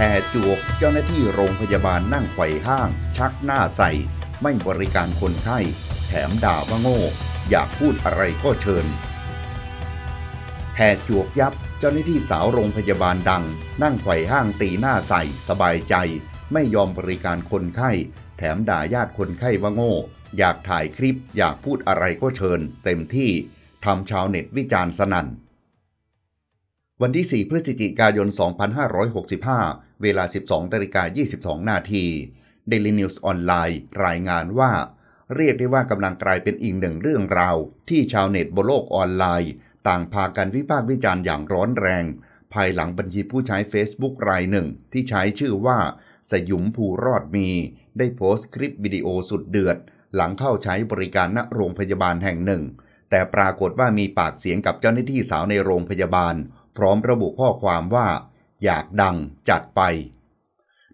แห่จวกเจ้าหน้าที่โรงพยาบาลนั่งไขว่ห้าง ชักหน้าใส่ ไม่บริการคนไข้ แถมด่าว่าโง่ อยากพูดอะไรก็เชิญ แห่จวกยับเจ้าหน้าที่สาวโรงพยาบาลดัง นั่งไขว่ห้างตีหน้าใส่ สบายใจ ไม่ยอมบริการคนไข้ แถมด่าญาติคนไข้ว่าโง่ อยากถ่ายคลิป อยากพูดอะไรก็เชิญ เต็มที่ทำชาวเน็ตวิจารณ์สนั่น วันที่ 4 พฤศจิกายน 2565 เวลา 12นาฬิกา22 นาที Daily News ออนไลน์รายงานว่า เรียกได้ว่ากำลังกลายเป็นอีกหนึ่งเรื่องราว ที่ชาวเน็ตบนโลกออนไลน์ ต่างพากันวิพากษ์วิจารณ์อย่างร้อนแรง ภายหลังบัญชีผู้ใช้ Facebook รายหนึ่ง ที่ใช้ชื่อว่า สยุมภูรอดมี ได้โพสต์คลิปวิดีโอสุดเดือด หลังเข้าใช้บริการณโรงพยาบาลแห่งหนึ่ง แต่ปรากฏว่ามีปากเสียงกับเจ้าหน้าที่สาวในโรงพยาบาล พร้อมระบุข้อความว่า อยากดังจัดไป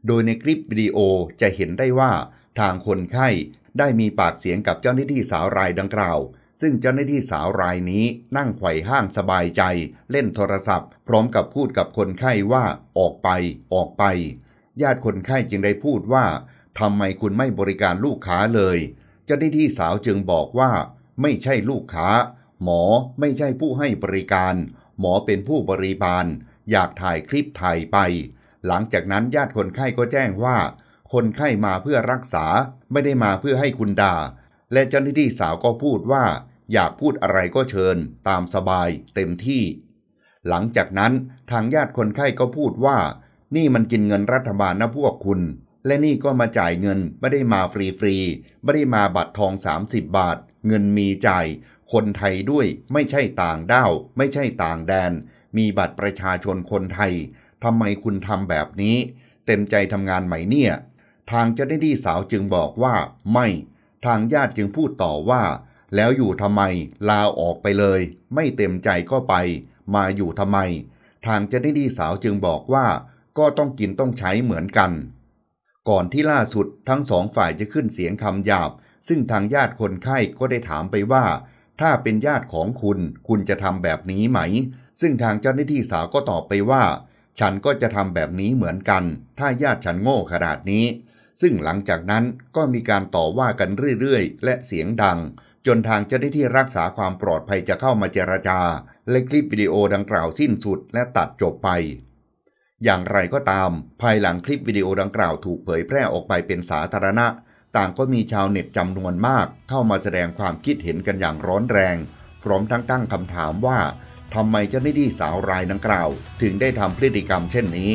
โดยในคลิปวิดีโอจะเห็นได้ว่า ทางคนไข้ได้มีปากเสียงกับเจ้าหน้าที่สาวรายดังกล่าว ซึ่งเจ้าหน้าที่สาวรายนี้นั่งไขว่ห้างสบายใจ เล่นโทรศัพท์ พร้อมกับพูดกับคนไข้ว่าออกไป ออกไป ญาติคนไข้จึงได้พูดว่าทำไมคุณไม่บริการลูกค้าเลย เจ้าหน้าที่สาวจึงบอกว่า ไม่ใช่ลูกค้า หมอไม่ใช่ผู้ให้บริการ หมอเป็นผู้บริบาล อยากถ่ายคลิปถ่ายไป หลังจากนั้นญาติคนไข้ก็แจ้งว่า คนไข้มาเพื่อรักษาไม่ได้มาเพื่อให้คุณด่า และเจ้าหน้าที่สาวก็พูดว่า อยากพูดอะไรก็เชิญ ตามสบาย เต็มที่ หลังจากนั้นทางญาติคนไข้ก็พูดว่า นี่มันกินเงินรัฐบาลนะพวกคุณ และนี่ก็มาจ่ายเงินไม่ได้มาฟรีๆไม่ได้มาบัตรทอง 30 บาท เงินมีจ่ายคนไทยด้วยไม่ใช่ต่างด้าว ไม่ใช่ต่างแดน มีบัตรประชาชนคนไทยทำไมคุณทำแบบนี้ เต็มใจทำงานไหมเนี่ย ทางเจ้าหน้าที่สาวจึงบอกว่าไม่ ทางญาติจึงพูดต่อว่า แล้วอยู่ทำไม ลาออกไปเลย ไม่เต็มใจก็ไป มาอยู่ทำไม ทางเจ้าหน้าที่สาวจึงบอกว่า ก็ต้องกินต้องใช้เหมือนกัน ก่อนที่ล่าสุดทั้งสองฝ่ายจะขึ้นเสียงคำหยาบ ซึ่งทางญาติคนไข้ก็ได้ถามไปว่า ถ้าเป็นญาติของคุณ คุณจะทำแบบนี้ไหม ซึ่งทางเจ้าหน้าที่สาวก็ตอบไปว่า ฉันก็จะทำแบบนี้เหมือนกัน ถ้าญาติฉันโง่ขนาดนี้ ซึ่งหลังจากนั้นก็มีการต่อว่ากันเรื่อยๆ และเสียงดัง จนทางเจ้าหน้าที่รักษาความปลอดภัยจะเข้ามาเจรจา และคลิปวิดีโอดังกล่าวสิ้นสุดและตัดจบไป อย่างไรก็ตาม ภายหลังคลิปวิดีโอดังกล่าวถูกเผยแพร่ออกไปเป็นสาธารณะ ต่างก็มีชาวเน็ตจำนวนมากเข้ามาแสดงความคิดเห็นกันอย่างร้อนแรง พร้อมทั้งตั้งคำถามว่าทำไมเจ้าหน้าที่สาวรายดังกล่าว ถึงได้ทำพฤติกรรมเช่นนี้